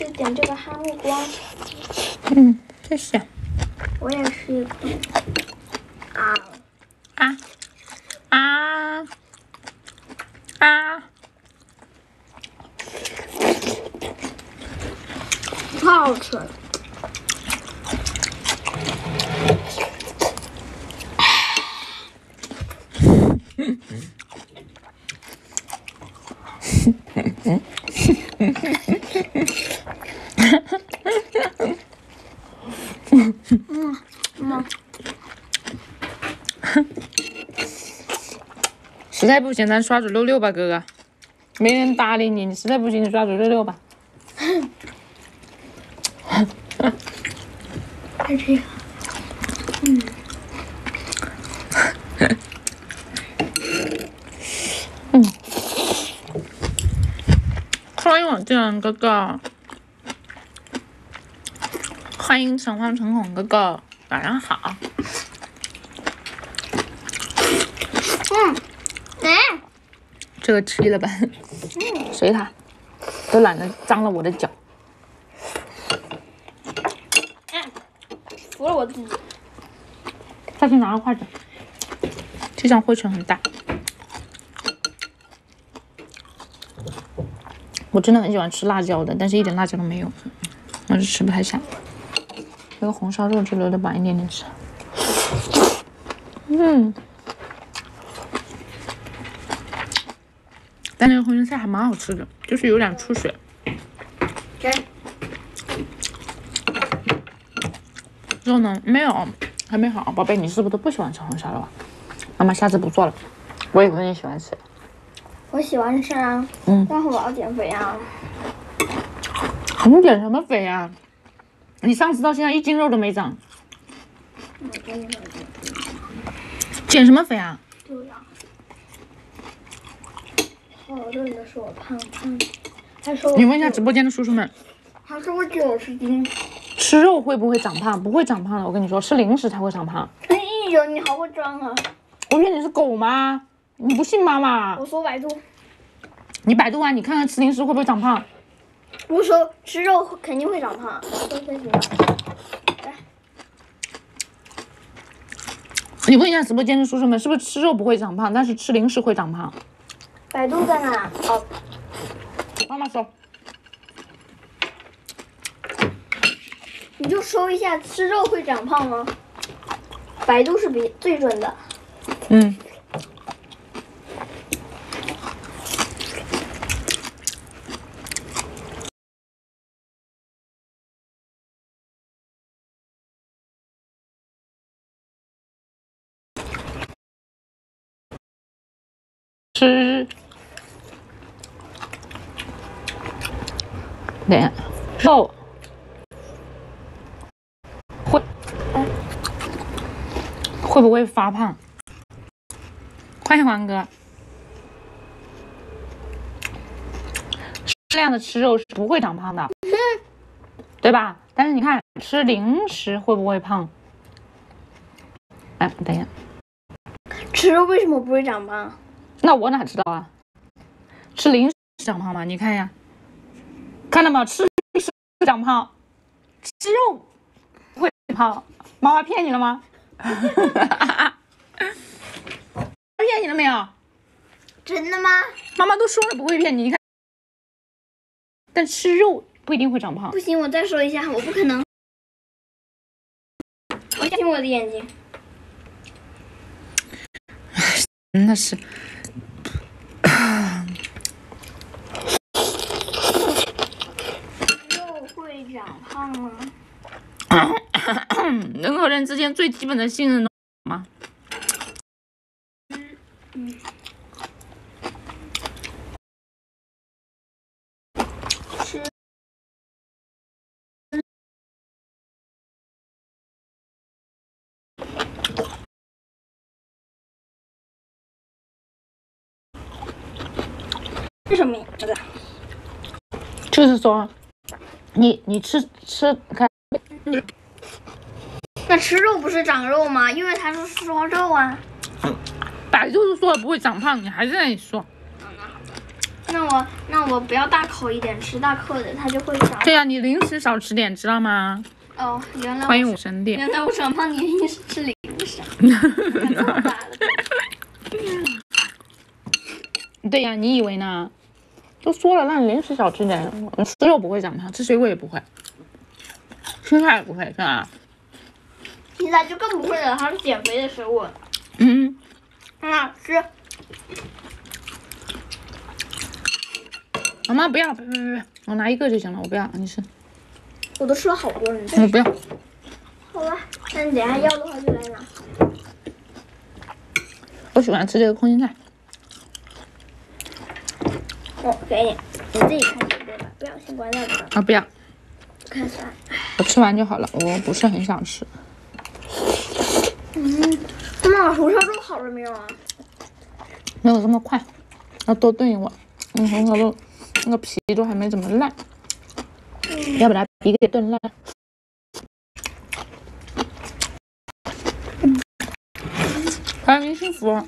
吃点这个哈密瓜。嗯，谢谢。我也是一口。啊啊啊啊！太好吃了。嗯，妈，实在不行，咱刷组六六吧，哥哥。没人搭理你，你实在不行，你刷组六六吧。再吃一个。嗯，欢迎我静哥哥，欢迎橙黄橙红哥哥，晚上好。嗯，哎，这个吃了吧，随他，都懒得脏了我的脚。服了我自己。再去拿个筷子，这张灰尘很大。我真的很喜欢吃辣椒的，但是一点辣椒都没有，我是吃不太下。这个红烧肉就留着晚一点点吃。嗯，但那个红心菜还蛮好吃的，就是有点出水。给，肉呢？没有，还没好。宝贝，你是不是都不喜欢吃红烧肉啊？妈妈下次不做了，我以为你喜欢吃。我喜欢吃啊，嗯，但是我要减肥啊。你减什么肥呀、你上次到现在一斤肉都没长，减什么肥啊？对呀。好多人都说我胖胖，还说你问一下直播间的叔叔们，他说我九十斤。吃肉会不会长胖？不会长胖的，我跟你说，吃零食才会长胖。哎呦，你好会装啊！我以为你是狗吗？你不信妈妈？我说百度，你百度啊，你看看吃零食会不会长胖？我说吃肉肯定会长胖。你问一下直播间的叔叔们，是不是吃肉不会长胖，但是吃零食会长胖？百度在哪？哦，妈妈说，你就搜一下吃肉会长胖吗？百度是比最准的。嗯。吃，等一下，肉会会不会发胖？欢迎黄哥，适量的吃肉是不会长胖的，对吧？但是你看吃零食会不会胖？哎，等一下，吃肉为什么不会长胖？那我哪知道啊？吃零食长胖吗？你看呀，看到没有？吃零食长胖，吃肉不会胖。妈妈骗你了吗？骗你了没有？真的吗？妈妈都说了不会骗你，你看。但吃肉不一定会长胖不。行，我再说一下，我不可能。我相信我的眼睛。真的是，肉会长胖吗？人和人之间最基本的信任吗？吃是什么名字？就是说，你你吃吃看，那吃肉不是长肉吗？因为它是说肉啊。百度都说了不会长胖，你还在那里说，那我那我不要大口一点，吃大口的它就会长。对呀、你零食少吃点，知道吗？哦，原来欢迎我我神殿。原来我长胖的原因是吃零食。对呀、你以为呢？都说了让你零食少吃点，吃肉不会长胖，吃水果也不会，吃菜也不会，是吧？现在就更不会了，它是减肥的食物。嗯，很好吃。妈妈不要，别别别别，我拿一个就行了，我不要，你吃，我都吃了好多了，你再我不要。好吧？那你等下要的话就来拿。我喜欢吃这个空心菜。我给你，你自己看对吧？不要先关掉这个。啊，不要，看算了。我吃完就好了，我不是很想吃。嗯，妈妈，红烧肉好了没有啊？没有这么快，要多炖一会儿。嗯，红烧肉那个皮都还没怎么烂，要把它皮给炖烂。白明幸福。